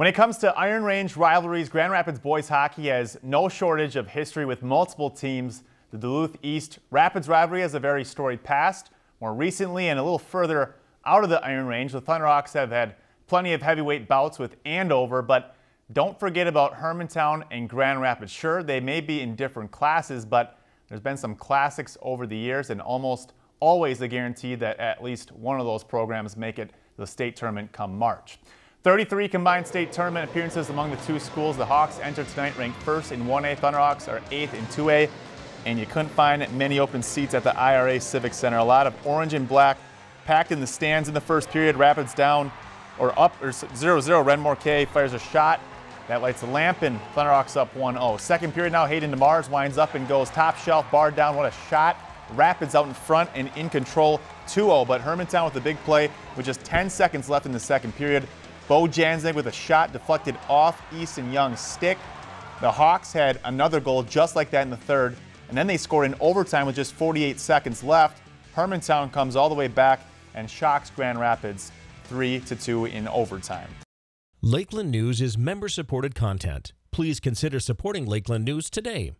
When it comes to Iron Range rivalries, Grand Rapids boys hockey has no shortage of history with multiple teams. The Duluth East Rapids rivalry has a very storied past. More recently and a little further out of the Iron Range, the Thunderhawks have had plenty of heavyweight bouts with Andover, but don't forget about Hermantown and Grand Rapids. Sure, they may be in different classes, but there's been some classics over the years and almost always a guarantee that at least one of those programs make it to the state tournament come March. 33 combined state tournament appearances among the two schools. The Hawks entered tonight ranked first in 1A. Thunderhawks are eighth in 2A. And you couldn't find many open seats at the IRA Civic Center. A lot of orange and black packed in the stands in the first period. Rapids down or up or 0-0. Renmore K fires a shot. That lights the lamp and Thunderhawks up 1-0. Second period now, Hayden DeMars winds up and goes top shelf, bar down. What a shot. Rapids out in front and in control 2-0. But Hermantown with the big play with just 10 seconds left in the second period. Bo Janzig with a shot deflected off Easton Young's stick. The Hawks had another goal just like that in the third, and then they scored in overtime with just 48 seconds left. Hermantown comes all the way back and shocks Grand Rapids 3 to 2 in overtime. Lakeland News is member supported content. Please consider supporting Lakeland News today.